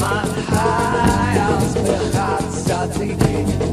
Mein Herz start dagegen.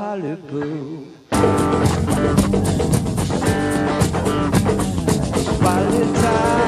Has a